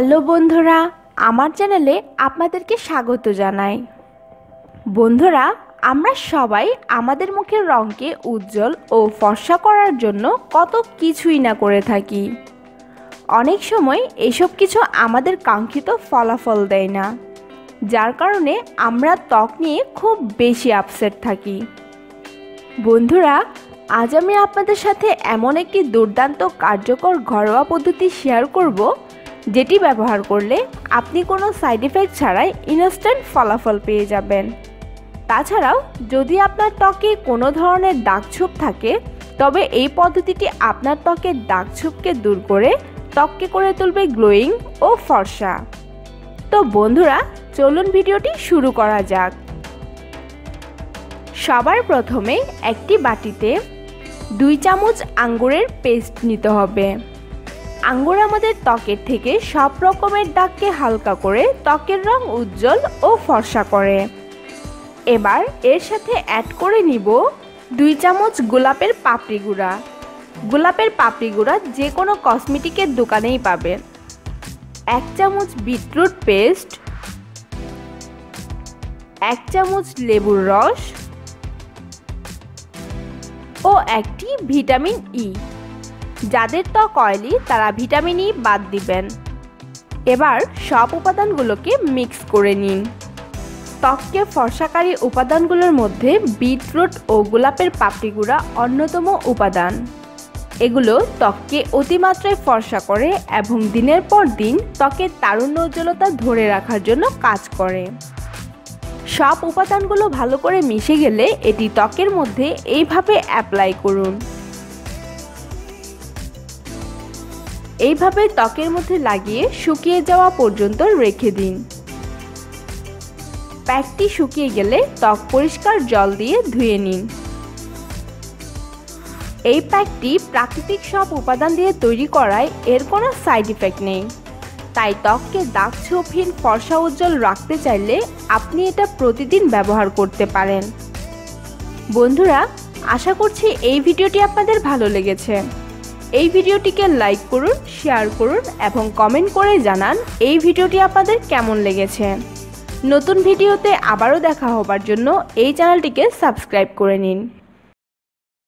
Hello বন্ধুরা, আমার চ্যানেলে আপনাদেরকে স্বাগত জানাই। বন্ধুরা, আমরা সবাই আমাদের মুখের রঙকে উজ্জ্বল ও ফর্সা করার জন্য কত কিছুই না করে থাকি। অনেক সময় এসব কিছু আমাদের কাঙ্ক্ষিত ফলাফল দেয় না, যার কারণে আমরা ত্বক নিয়ে খুব বেশি আপসেট থাকি। বন্ধুরা, আজ আমি আপনাদের সাথে এমন একটি দুর্দান্ত কার্যকর ঘরোয়া পদ্ধতি শেয়ার করব যেটি ব্যবহার করলে আপনি কোনো সাইড এফেক্ট ছাড়াই ইনস্ট্যান্ট ফলাফল পেয়ে যাবেন। তাছাড়াও, যদি আপনার ত্বকে কোনো ধরনের দাগছোপ থাকে, তবে এই পদ্ধতিটি আপনার ত্বকের দাগছোপকে দূর করে ত্বককে করে তুলবে গ্লোয়িং ও ফর্সা। তো বন্ধুরা, চলুন ভিডিওটি শুরু করা যাক। সবার প্রথমে একটি বাটিতে দুই চামচ আঙ্গুরের পেস্ট নিতে হবে। আঙ্গুর আমাদের ত্বকের থেকে সব রকমের দাগকে হালকা করে ত্বকের রং উজ্জ্বল ও ফর্সা করে। এবার এর সাথে অ্যাড করে নিব দুই চামচ গোলাপের পাপড়ি গুঁড়া। গোলাপের পাপড়ি গুঁড়া যে কোনো কসমেটিকের দোকানেই পাবেন। এক চামচ বিটরুট পেস্ট, এক চামচ লেবুর রস ও একটি ভিটামিন ই যাদের ত্বক অয়েলি তারা ভিটামিন ই বাদ দিবেন। এবার সব উপাদানগুলোকে মিক্স করে নিন। ত্বককে ফর্সাকারী উপাদানগুলোর মধ্যে বিটরুট ও গোলাপের পাপড়ি গুঁড়া অন্যতম উপাদান। এগুলো ত্বককে অতিমাত্রায় ফর্সা করে এবং দিনের পর দিন ত্বকের তারুণ্য উজ্জ্বলতা ধরে রাখার জন্য কাজ করে। সব উপাদানগুলো ভালো করে মিশে গেলে এটি ত্বকের মধ্যে এইভাবে অ্যাপ্লাই করুন। এইভাবে ত্বকের মধ্যে লাগিয়ে শুকিয়ে যাওয়া পর্যন্ত রেখে দিন। প্যাকটি শুকিয়ে গেলে ত্বক পরিষ্কার জল দিয়ে ধুয়ে নিন। এই প্যাকটি প্রাকৃতিক সব উপাদান দিয়ে তৈরি করায় এর কোনো সাইড ইফেক্ট নেই। তাই ত্বককে দাগ ছোপহীন ফর্সা উজ্জ্বল রাখতে চাইলে আপনি এটা প্রতিদিন ব্যবহার করতে পারেন। বন্ধুরা, আশা করছি এই ভিডিওটি আপনাদের ভালো লেগেছে। এই ভিডিওটিকে লাইক করুন শেয়ার করুন এবং কমেন্ট করে জানান এই ভিডিওটি আপনাদের কেমন লেগেছে। নতুন ভিডিওতে আবারও দেখা হবার জন্য এই চ্যানেলটিকে সাবস্ক্রাইব করে নিন।